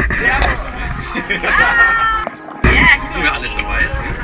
Wer ah! alles dabei ist. Ne?